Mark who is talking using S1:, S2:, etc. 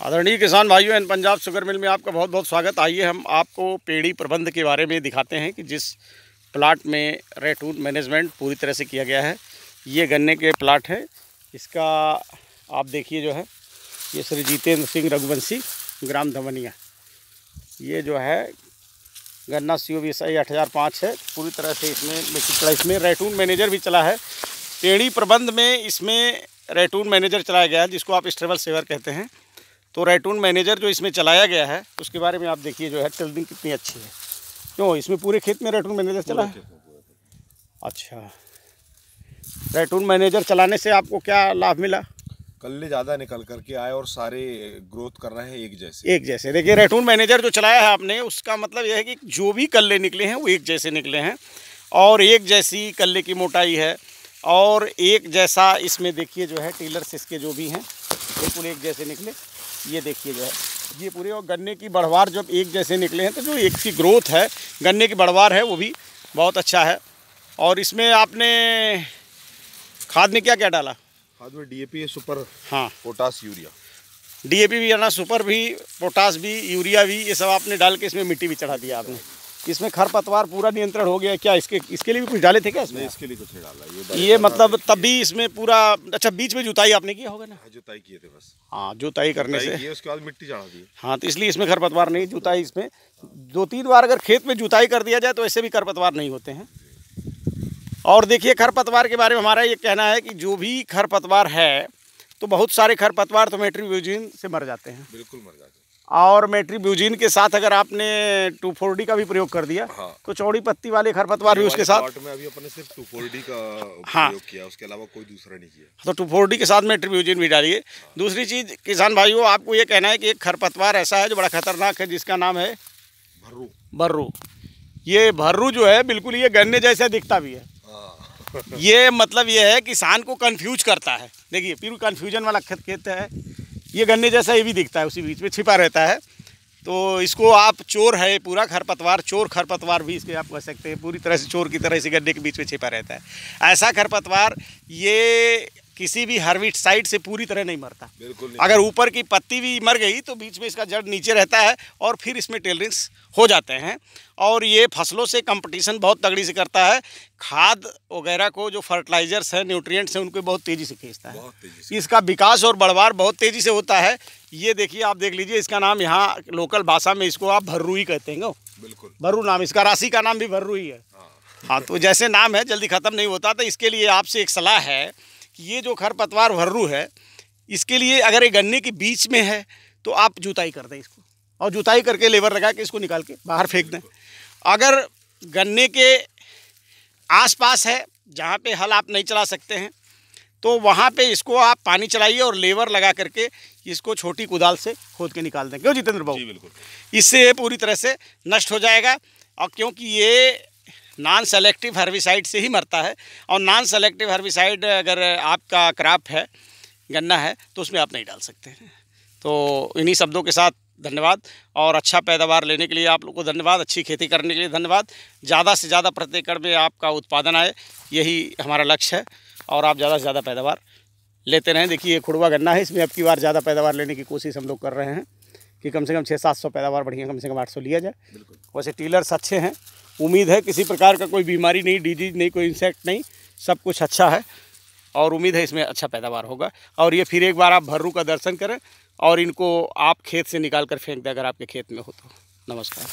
S1: आदरणीय किसान भाइयों एंड पंजाब शुगर मिल में आपका बहुत बहुत स्वागत। आइए हम आपको पेड़ी प्रबंध के बारे में दिखाते हैं कि जिस प्लाट में रेटून मैनेजमेंट पूरी तरह से किया गया है। ये गन्ने के प्लाट है। इसका आप देखिए जो है, ये श्री जितेंद्र सिंह रघुवंशी, ग्राम धमनिया ये जो है, गन्ना सी ओ बी आठ हज़ार पाँच है। पूरी तरह से इसमें इसमें रेटून मैनेजर भी चला है। पेड़ी प्रबंध में इसमें रेटून मैनेजर चलाया गया है, जिसको आप स्ट्रेबल सेवर कहते हैं। तो रेटून मैनेजर जो इसमें चलाया गया है उसके बारे में आप देखिए जो है टेल्डिंग कितनी अच्छी है। क्यों? इसमें पूरे खेत में रेटून मैनेजर चला है? अच्छा। रेटून मैनेजर चलाने से आपको क्या लाभ मिला?
S2: कल्ले ज़्यादा निकल करके आए और सारे ग्रोथ कर रहे हैं एक जैसे।
S1: एक जैसे। देखिए रेटून मैनेजर जो चलाया है आपने उसका मतलब यह है कि जो भी कल्ले निकले हैं वो एक जैसे निकले हैं। और एक जैसी कल्ले की मोटाई है और एक जैसा इसमें देखिए जो है टीलर्स इसके जो भी हैं बिल्कुल एक जैसे निकले। ये देखिए जो है ये पूरे और गन्ने की बढ़वार जब एक जैसे निकले हैं तो जो एक की ग्रोथ है गन्ने की बढ़वार है वो भी बहुत अच्छा है। और इसमें आपने खाद में क्या क्या डाला?
S2: खाद में डीएपी सुपर
S1: हाँ।
S2: Potash urea.
S1: डीएपी भी डाला सुपर भी पोटास भी यूरिया भी ये सब आपने डाल के इसमें मिट्टी भी चढ़ा दिया आपने। इसमें खरपतवार पूरा नियंत्रण हो गया क्या इसके इसके लिए भी कुछ डाले थे क्या इसमें?
S2: इसके लिए कुछ नहीं डाला ये
S1: ये मतलब तब भी इसमें पूरा अच्छा बीच में जुताई आपने किया होगा ना?
S2: हाँ, जुताई किए थे बस।
S1: हाँ जुताई करने से।
S2: उसके बाद मिट्टी चढ़ा दी।
S1: हाँ तो इसलिए इसमें खरपतवार नहीं जुताई इसमें। दो तीन बार अगर खेत में जुताई कर दिया जाए तो ऐसे भी खरपतवार नहीं होते हैं। और देखिए खरपतवार के बारे में हमारा ये कहना है कि जो भी खरपतवार है तो बहुत सारे खरपतवार तो मेट्रीब्यूजिन से मर जाते हैं।
S2: बिल्कुल मर जाते हैं।
S1: और मेट्रीब्यूजिन के साथ अगर आपने टू फोर डी का भी प्रयोग कर दिया
S2: हाँ।
S1: तो चौड़ी पत्ती वाले खरपतवार भी उसके साथ
S2: में अभी अपने सिर्फ़ टू फोर डी का
S1: हाँ।
S2: प्रयोग किया उसके अलावा कोई दूसरा नहीं किया
S1: तो टू फोर डी के साथ मेट्रीब्यूजिन भी डालिए हाँ। दूसरी चीज़ किसान भाइयों आपको ये कहना है कि एक खरपतवार ऐसा है जो बड़ा खतरनाक है जिसका नाम है
S2: भर्रू
S1: बर्रू ये भर्रू जो है बिल्कुल ये गन्ने जैसा दिखता भी है
S2: हाँ।
S1: ये मतलब ये है किसान को कन्फ्यूज़ करता है देखिए पूरी कंफ्यूजन वाला खेत खेत है ये गन्ने जैसा ये भी दिखता है, उसी बीच में छिपा रहता है। तो इसको आप चोर है, पूरा खरपतवार, चोर खरपतवार भी इसके आप कह सकते हैं, पूरी तरह से चोर की तरह इसी गड्ढे के बीच में छिपा रहता है। ऐसा खरपतवार, ये किसी भी हार्विट साइड से पूरी तरह नहीं मरता।
S2: बिल्कुल नहीं।
S1: अगर ऊपर की पत्ती भी मर गई तो बीच में इसका जड़ नीचे रहता है और फिर इसमें टेलरिंग्स हो जाते हैं। और ये फ़सलों से कंपटीशन बहुत तगड़ी से करता है। खाद वगैरह को जो फर्टिलाइजर्स हैं न्यूट्रिएंट्स हैं उनको बहुत तेज़ी से खींचता है।
S2: बहुत तेज़ी से।
S1: इसका विकास और बढ़वार बहुत तेज़ी से होता है। ये देखिए आप देख लीजिए इसका नाम यहाँ लोकल भाषा में इसको आप भर्रू ही कहते हैं।
S2: बिल्कुल।
S1: भर्रू नाम इसका राशि का नाम भी भर्रू ही है।
S2: हाँ।
S1: हाँ तो जैसे नाम है जल्दी ख़त्म नहीं होता तो इसके लिए आपसे एक सलाह है कि ये जो खरपतवार भर्रू है इसके लिए अगर ये गन्ने के बीच में है तो आप जुताई कर दें इसको। और जुताई करके लेबर लगा के इसको निकाल के बाहर फेंक दें। अगर गन्ने के आसपास है जहाँ पे हल आप नहीं चला सकते हैं तो वहाँ पे इसको आप पानी चलाइए और लेबर लगा करके इसको छोटी कुदाल से खोद के निकाल दें। क्यों जितेंद्र बाबू?
S2: जी बिल्कुल।
S1: इससे ये पूरी तरह से नष्ट हो जाएगा। और क्योंकि ये नॉन सेलेक्टिव हर्बिसाइड से ही मरता है। और नॉन सेलेक्टिव हर्बिसाइड अगर आपका क्रॉप है गन्ना है तो उसमें आप नहीं डाल सकते हैं। तो इन्हीं शब्दों के साथ धन्यवाद और अच्छा पैदावार लेने के लिए आप लोग को धन्यवाद अच्छी खेती करने के लिए धन्यवाद। ज़्यादा से ज़्यादा प्रति एकड़ में आपका उत्पादन आए यही हमारा लक्ष्य है और आप ज़्यादा से ज़्यादा पैदावार लेते रहें। देखिए ये खुड़वा गन्ना है इसमें अब की बार ज़्यादा पैदावार लेने की कोशिश हम लोग कर रहे हैं कि कम से कम छः सात सौ पैदावार बढ़िया कम से कम आठ सौ लिया जाए। वैसे टीलर्स अच्छे हैं उम्मीद है किसी प्रकार का कोई बीमारी नहीं डिज़ीज़ नहीं, कोई इंसेक्ट नहीं, सब कुछ अच्छा है और उम्मीद है इसमें अच्छा पैदावार होगा। और ये फिर एक बार आप भर्रू का दर्शन करें और इनको आप खेत से निकाल कर फेंक दें अगर आपके खेत में हो तो। नमस्कार।